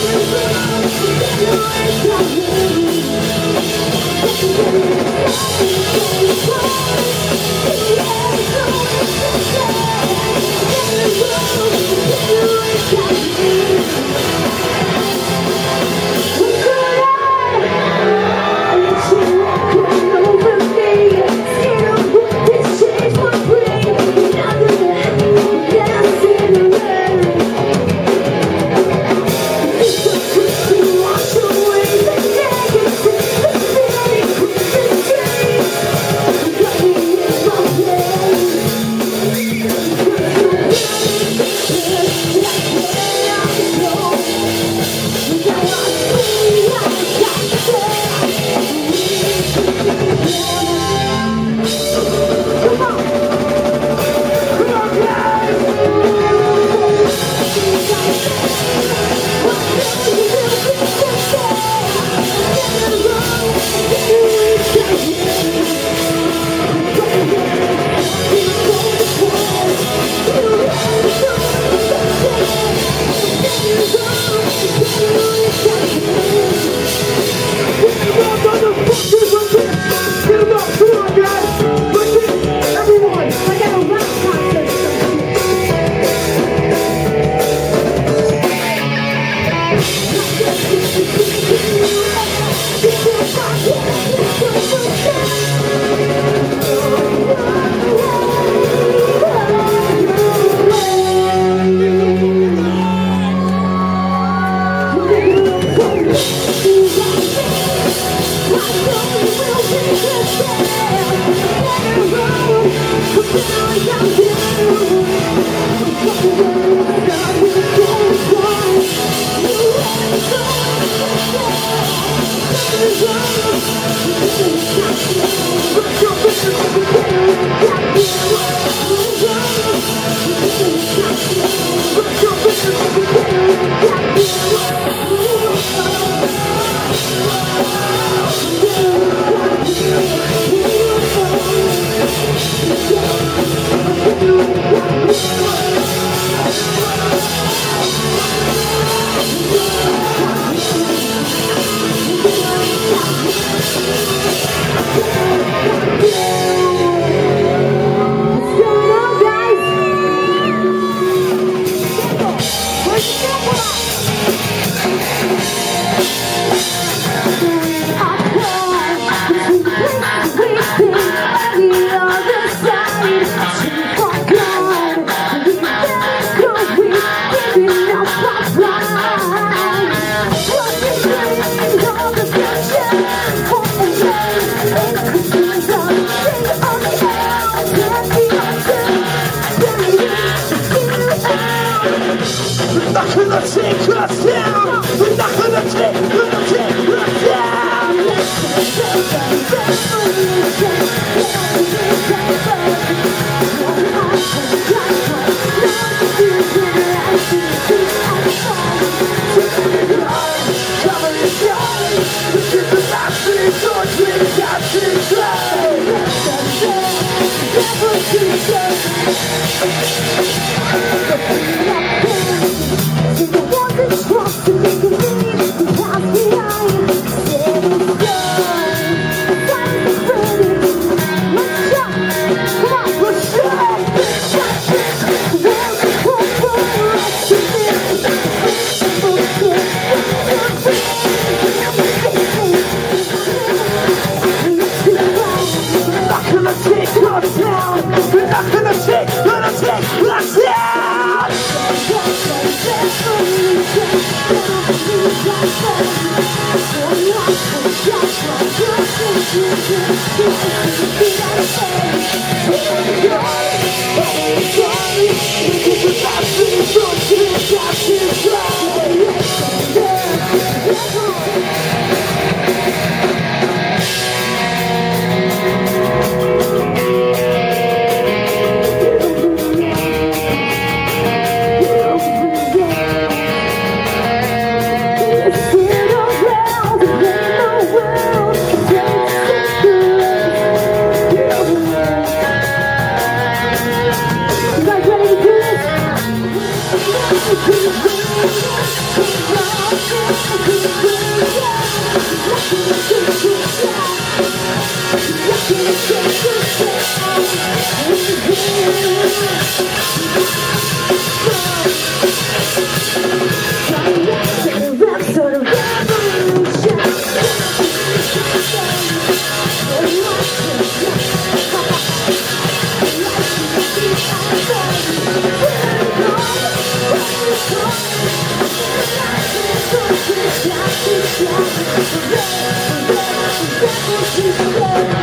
Thank you. It's Sing it Back